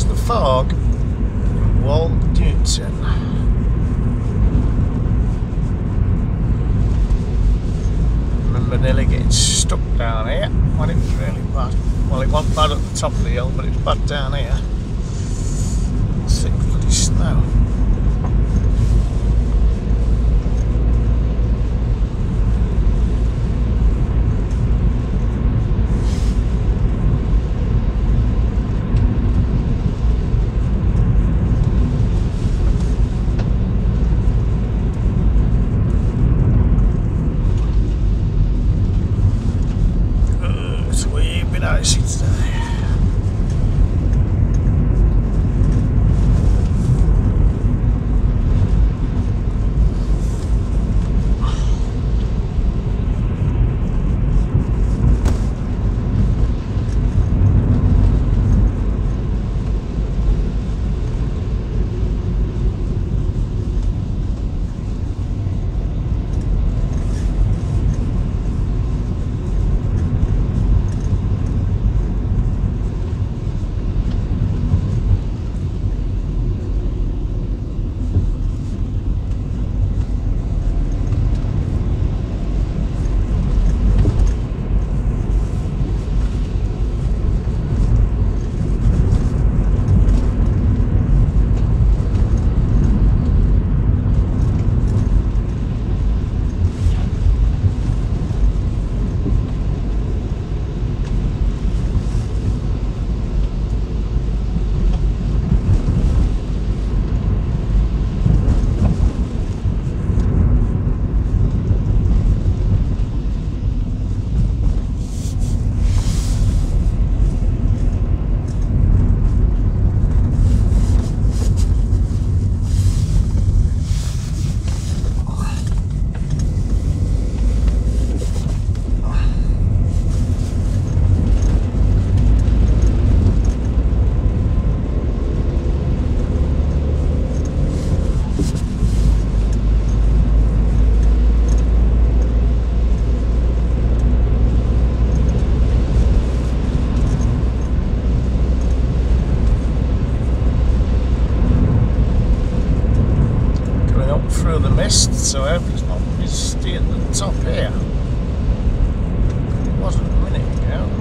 Across the Fog, Wold Newton. Remember nearly getting stuck down here when it was really bad. Well, it wasn't bad at the top of the hill, but it's bad down here. Thick bloody snow. Nou, je ziet Through the mist, so I hope not misty at the top here. It wasn't a minute ago.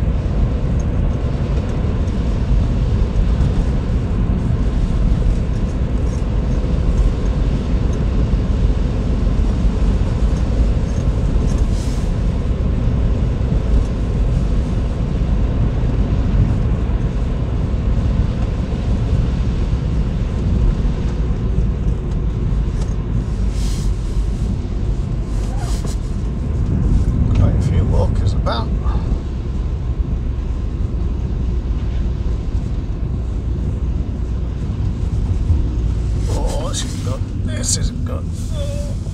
This isn't good.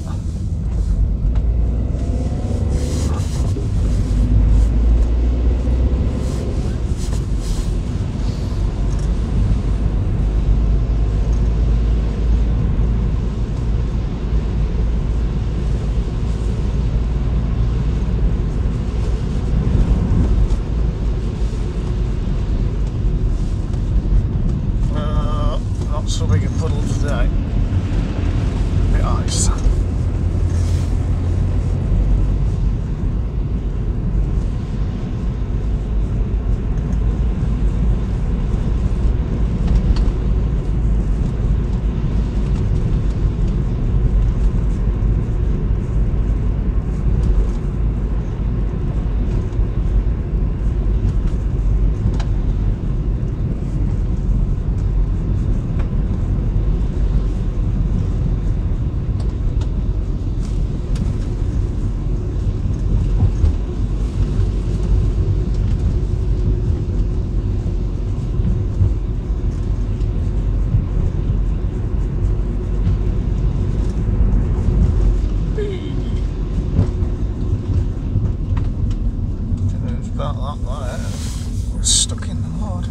About that. We're eh? stuck in the mud.